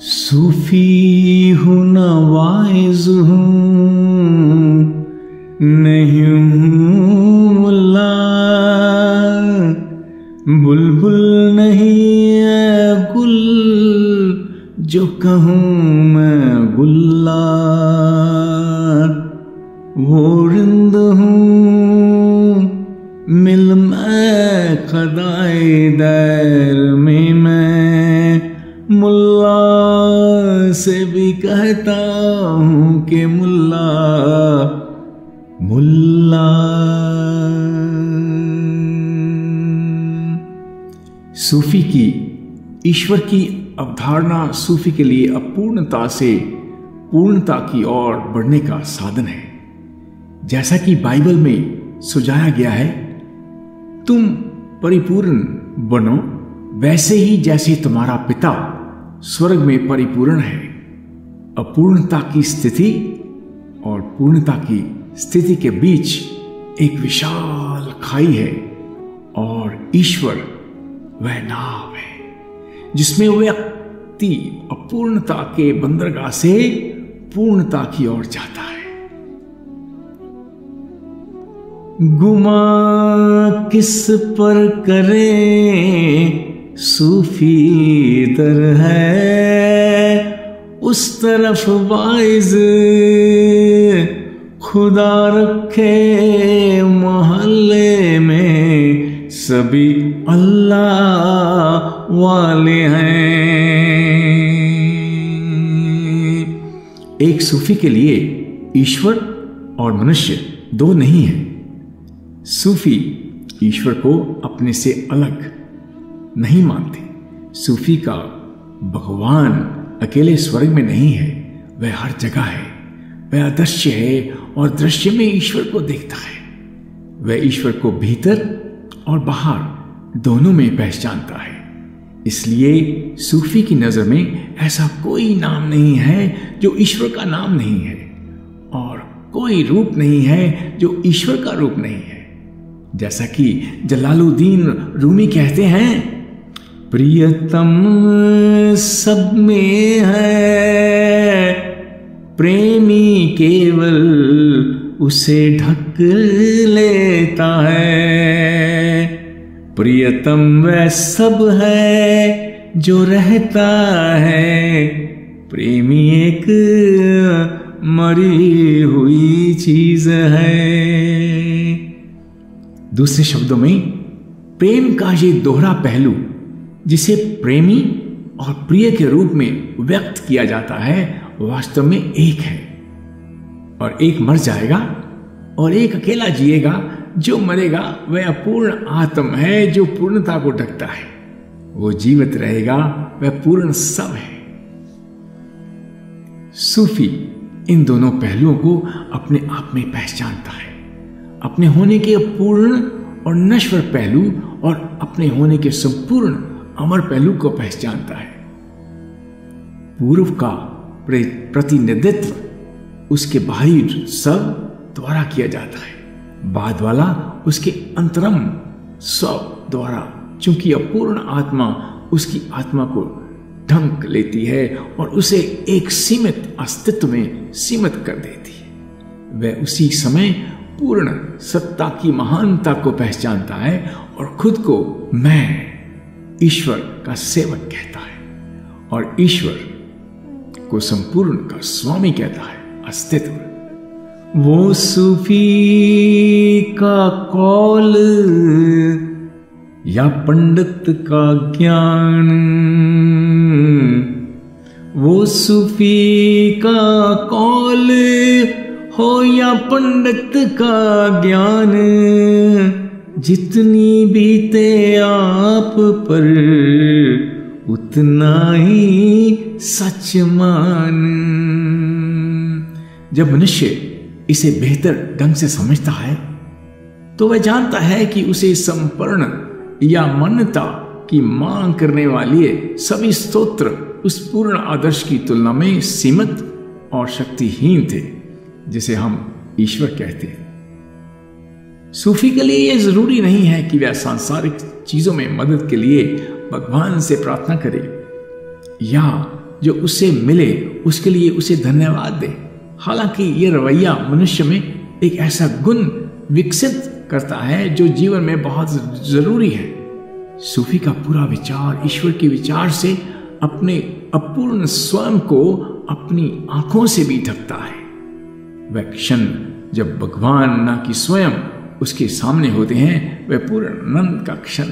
सूफी हूँ वाइज हूँ, नहीं हूँ बुलबुल नहीं है गुल, जो कहूँ मैं गुल्ला। वो रिंद हूँ, मिल मैं खदाई दैर मैं से भी कहता हूँ कि मुल्ला मुल्ला। सूफी की, ईश्वर की अवधारणा सूफी के लिए अपूर्णता से पूर्णता की ओर बढ़ने का साधन है। जैसा कि बाइबल में सुझाया गया है, तुम परिपूर्ण बनो, वैसे ही जैसे तुम्हारा पिता स्वर्ग में परिपूर्ण है। अपूर्णता की स्थिति और पूर्णता की स्थिति के बीच एक विशाल खाई है और ईश्वर वह नाव है, जिसमें व्यक्ति अपूर्णता के बंदरगाह से पूर्णता की ओर जाता है। गुमा किस पर करे? सूफी दर है, उस तरफ़ वाइज खुदा रखे मोहल्ले में सभी अल्लाह वाले हैं। एक सूफी के लिए ईश्वर और मनुष्य दो नहीं है। सूफी ईश्वर को अपने से अलग नहीं मानते। सूफी का भगवान अकेले स्वर्ग में नहीं है, वह हर जगह है। वह अदृश्य है और दृश्य में ईश्वर को देखता है। वह ईश्वर को भीतर और बाहर दोनों में पहचानता है। इसलिए सूफी की नज़र में ऐसा कोई नाम नहीं है जो ईश्वर का नाम नहीं है और कोई रूप नहीं है जो ईश्वर का रूप नहीं है। जैसा कि जलालुद्दीन रूमी कहते हैं प्रियतम सब में है। प्रेमी केवल उसे ढक लेता है। प्रियतम वह सब है जो रहता है। प्रेमी एक मरी हुई चीज़ है। दूसरे शब्दों में, प्रेम का ये दोहरा पहलू जिसे प्रेमी और प्रिय के रूप में व्यक्त किया जाता है, वास्तव में एक है। और एक मर जाएगा और एक अकेला जिएगा, जो मरेगा वह अपूर्ण आत्म है, जो पूर्णता को ढकता है। वो जीवित रहेगा, वह पूर्ण सब है। सूफी इन दोनों पहलुओं को अपने आप में पहचानता है। अपने होने के पूर्ण और नश्वर पहलू और अपने होने के संपूर्ण अमर पहलू को पहचानता है। पूर्व का प्रतिनिधित्व, उसके बाहरी सब द्वारा किया जाता है। बाद वाला, उसके अंतरम सब द्वारा, चूँकि अपूर्ण आत्मा उसकी आत्मा को ढंक लेती है और उसे एक सीमित अस्तित्व में सीमित कर देती है। वह उसी समय पूर्ण सत्ता की महानता को पहचानता है और खुद को मैं ईश्वर का सेवक कहता है और ईश्वर को संपूर्ण का स्वामी कहता है, अस्तित्व। वो सूफी का कौल या पंडित का ज्ञान। वो सूफी का कौल हो या पंडित का ज्ञान। जितनी बीते आप पर, उतना ही सच मान। जब मनुष्य इसे बेहतर ढंग से समझता है तो वह जानता है कि उसे संपर्ण या मान्यता की मांग करने वाली सभी स्तोत्र उस पूर्ण आदर्श की तुलना में सीमित और शक्तिहीन थे, जिसे हम ईश्वर कहते हैं। सूफी के लिए यह ज़रूरी नहीं है कि वह सांसारिक चीज़ों में मदद के लिए भगवान से प्रार्थना करे, या जो उसे मिले, उसके लिए उसे धन्यवाद दे। हालाँकि ये रवैया मनुष्य में एक ऐसा गुण विकसित करता है जो जीवन में बहुत ज़रूरी है। सूफी का पूरा विचार ईश्वर के विचार से अपने अपूर्ण स्वयं को अपनी आँखों से भी ढकता है। वह क्षण जब भगवान ना कि स्वयं उसके सामने होते हैं वह पूर्ण आनंद का क्षण